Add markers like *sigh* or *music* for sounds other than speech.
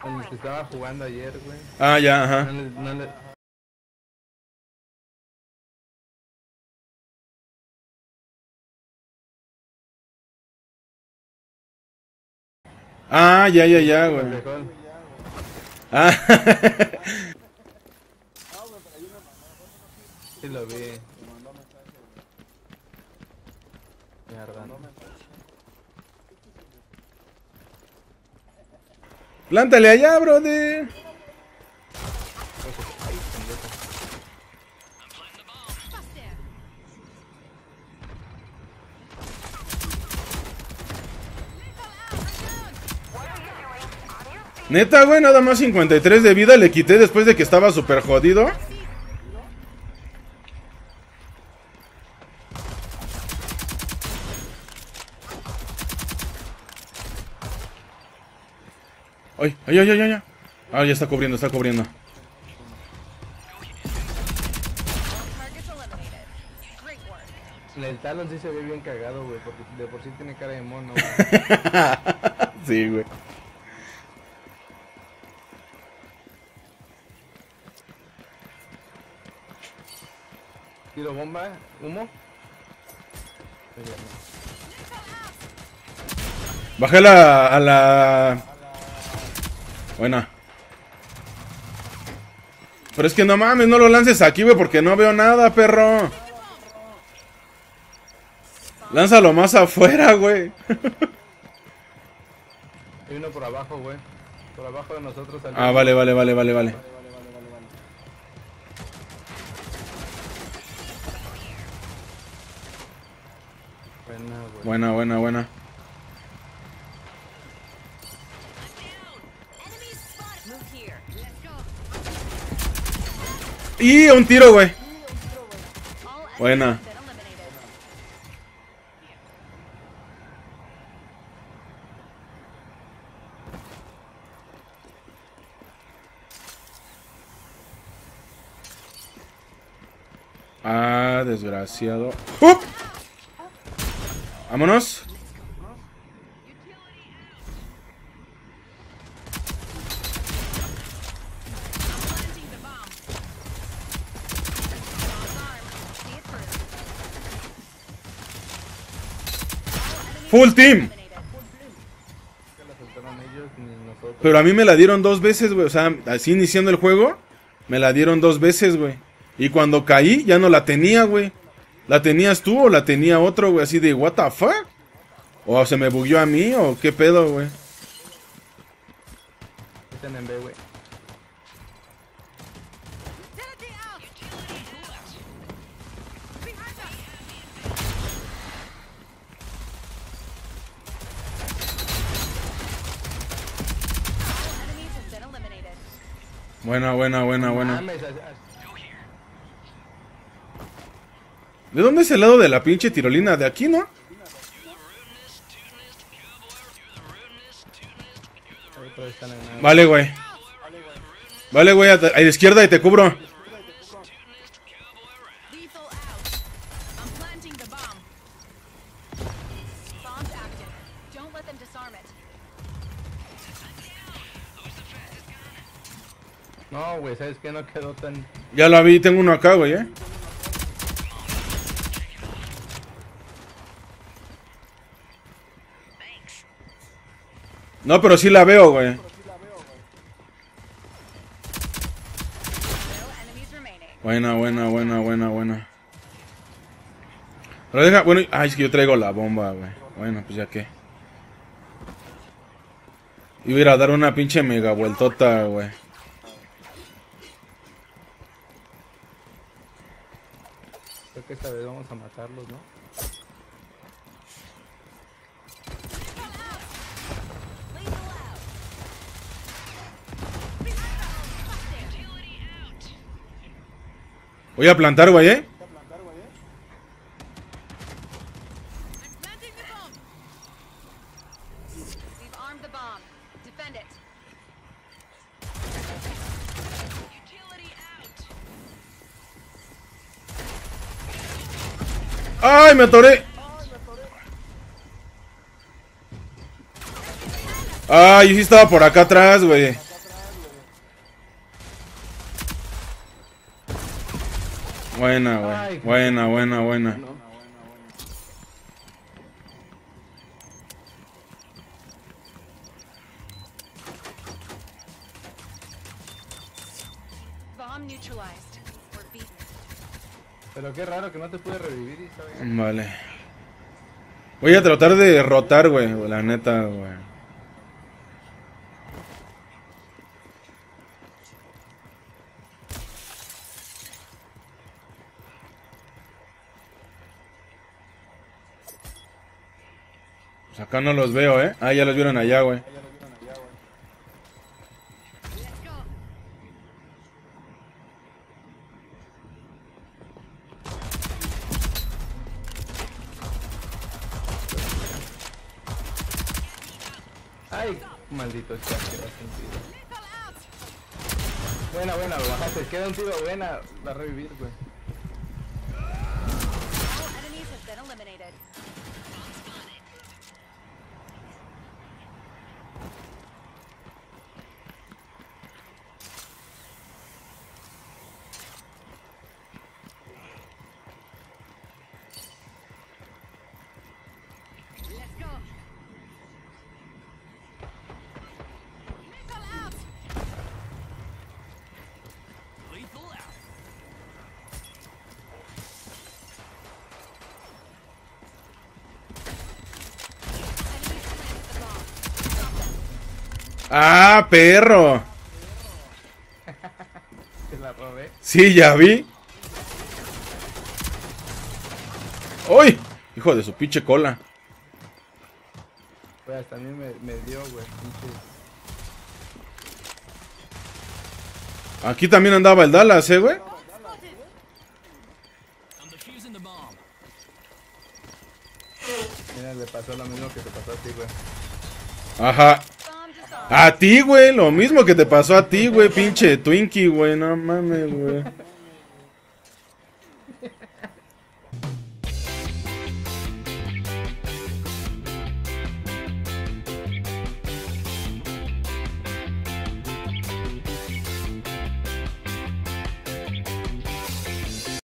Con el que estaba jugando ayer, güey. Ah, ya, ajá. No le, no le... Ah, ya, ya, ya, güey. Ah, Sí lo vi. Mierda. Plántale allá, brother. Neta, güey, nada más 53 de vida le quité después de que estaba súper jodido. Ay, ay, ay, ay, ay. Ah, ya está cubriendo, está cubriendo. El Talon sí se ve bien cagado, güey, porque de por sí tiene cara de mono, güey. *laughs* sí, güey. Tiro bomba, humo. Bajé la, a la... Buena. Pero es que no mames, no lo lances aquí, güey, porque no veo nada, perro. Lánzalo más afuera, güey. Hay uno por abajo, güey. Por abajo de nosotros. Ah, vale, vale, vale, vale, vale. Buena. Buena, buena, Y un tiro, güey. Buena. Ah, desgraciado. ¡Up! Vámonos. Full team. Pero a mí me la dieron dos veces, güey. O sea, así iniciando el juego, me la dieron dos veces, güey. Y cuando caí, ya no la tenía, güey. ¿La tenías tú o la tenía otro, güey? Así de, ¿what the fuck? ¿O se me bugueó a mí o qué pedo, güey? En B, güey. Buena, buena, buena, buena. ¿De dónde es el lado de la pinche tirolina? ¿De aquí, no? Vale, güey. Vale, güey, a, a la izquierda y te cubro. No, güey, ¿sabes qué? No quedó tan... Ya la vi, tengo uno acá, güey, eh. No, pero sí la veo, güey. Buena, buena, buena, buena, buena. Pero deja, bueno, ay, es que yo traigo la bomba, güey. Bueno, pues ya que. Iba a a dar una pinche mega vueltota, güey. Creo que esta vez vamos a matarlos, ¿no? Voy a plantar, güey, eh. ¡Ay, me atoré! ¡Ay, yo sí estaba por acá atrás, güey! Buena, güey. Buena, buena, buena. Bomb neutralized. Pero qué raro que no te pude revivir bien. Vale. Voy a tratar de derrotar, güey. La neta, güey. Pues acá no los veo, ¿eh? Ah, ya los vieron allá, güey. Ay, maldito chat que das un tiro. Buena, buena, lo bajaste. Queda un tiro buena. La revivir, güey. Let's go. ¡Ah, perro! Te la robé. Sí, ya vi. ¡Uy! Hijo de su pinche cola. Pues también me, me dio, güey. pinche. Aquí también andaba el Dallas, ¿eh, güey? Mira, le pasó lo mismo que te pasó a ti, güey. Ajá. A ti, güey, lo mismo que te pasó a ti, güey, pinche Twinkie, güey, no mames, güey.